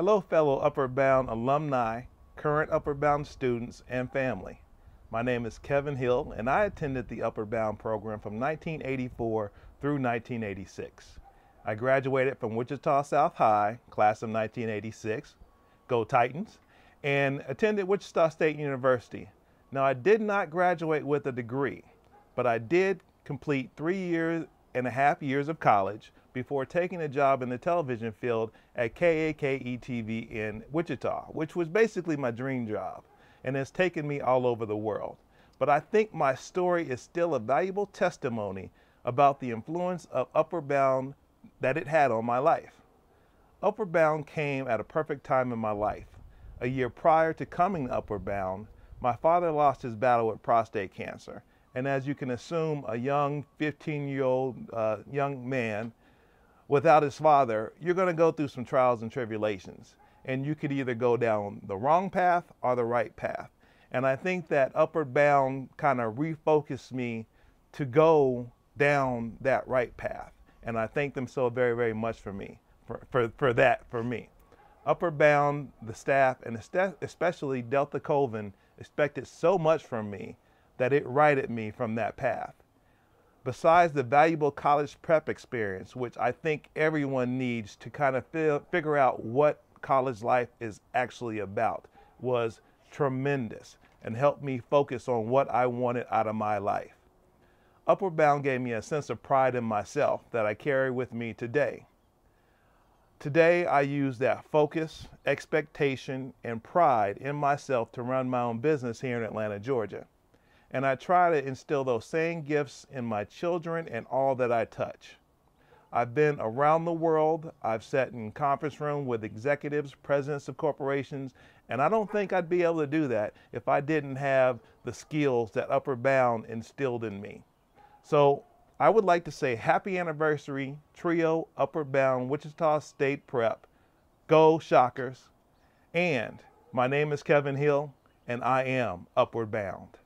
Hello, fellow Upward Bound alumni, current Upward Bound students, and family. My name is Kevin Hill, and I attended the Upward Bound program from 1984 through 1986. I graduated from Wichita South High, class of 1986, go Titans, and attended Wichita State University. Now, I did not graduate with a degree, but I did complete three years and a half years of college before taking a job in the television field at KAKE TV in Wichita, which was basically my dream job and has taken me all over the world. But I think my story is still a valuable testimony about the influence of Upward Bound that it had on my life. Upward Bound came at a perfect time in my life. A year prior to coming to Upward Bound, my father lost his battle with prostate cancer. And as you can assume, a young 15 year old uh, young man without his father, you're going to go through some trials and tribulations. And you could either go down the wrong path or the right path. And I think that Upward Bound kind of refocused me to go down that right path. And I thank them so very, very much for me, for, for, for that, for me. Upward Bound, the staff, and especially Delta Colvin expected so much from me that it righted me from that path. Besides the valuable college prep experience, which I think everyone needs to kind of figure out what college life is actually about, was tremendous and helped me focus on what I wanted out of my life. Upward Bound gave me a sense of pride in myself that I carry with me today. Today, I use that focus, expectation, and pride in myself to run my own business here in Atlanta, Georgia and I try to instill those same gifts in my children and all that I touch. I've been around the world. I've sat in conference room with executives, presidents of corporations, and I don't think I'd be able to do that if I didn't have the skills that Upward Bound instilled in me. So I would like to say happy anniversary, Trio Upward Bound Wichita State Prep. Go Shockers. And my name is Kevin Hill, and I am Upward Bound.